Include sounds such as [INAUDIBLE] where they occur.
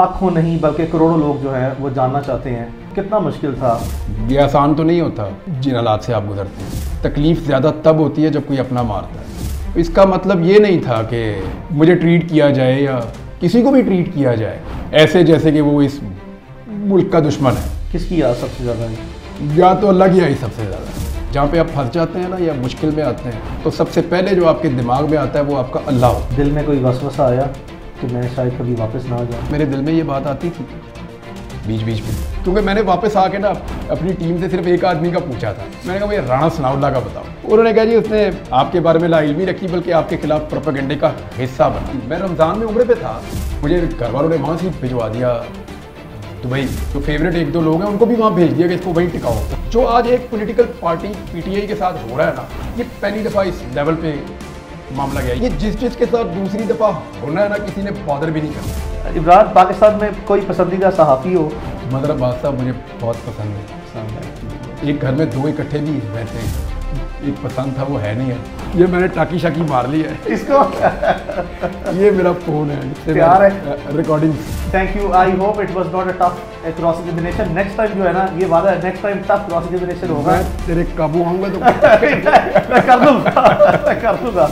लाखों नहीं बल्कि करोड़ों लोग जो हैं वो जानना चाहते हैं। कितना मुश्किल था? ये आसान तो नहीं होता जिन हालात से आप गुजरते हैं। तकलीफ़ ज़्यादा तब होती है जब कोई अपना मारता है। इसका मतलब ये नहीं था कि मुझे ट्रीट किया जाए या किसी को भी ट्रीट किया जाए। ऐसे जैसे कि वो इस मुल्क का दुश्मन है। किसकी याद सबसे ज़्यादा या तो अल्लाह की आई सबसे ज़्यादा जहाँ पे आप फंस जाते हैं ना या मुश्किल में आते हैं तो सबसे पहले जो आपके दिमाग में आता है वो आपका अल्लाह होता दिल में कोई वसवसा आया? कि मैं शायद कभी वापस ना आ जाऊँ। मेरे दिल में ये बात आती थी। बीच बीच में। क्योंकि मैंने वापस आके ना अपनी टीम से सिर्फ़ एक आदमी का पूछा था। मैंने कहा भैया राणा सनाउल्ला का बताओ। उन्होंने कहा जी उसने आपके बारे में लाइल रखी बल्कि आपके खिलाफ प्रोपेगेंडे का हिस्सा बना। मैं रमज़ान में उम्र पे था। मुझे घर वालों ने वहाँ से भिजवा दिया। तो भाई जो फेवरेट एक दो लोग हैं उनको भी वहाँ भेज दिया कि इसको वहीं टिकाओ। जो आज एक पोलिटिकल पार्टी पीटीआई के साथ हो रहा है ना ये पहली दफ़ा इस लेवल पे मामला गया। ये जिस चीज़ के साथ दूसरी दफ़ा होना है ना किसी ने बॉदर भी नहीं करना इमरान पाकिस्तान में कोई पसंदीदा सहाफ़ी हो? मदर अब्बास साहब मुझे बहुत पसंद है। एक घर में दो इकट्ठे भी रहते हैं। एक पसंद था वो है नहीं है। ये मैंने टाकी शाकी मार ली है। इसको? ये मेरा फ़ोन है। प्यार मैं- recording thank you I hope it was not a tough cross examination next time जो है ना ये वादा है next time tough cross examination होगा। तेरे काबू आऊँगा तो [LAUGHS] मैं कर दूँगा। कर दूँगा।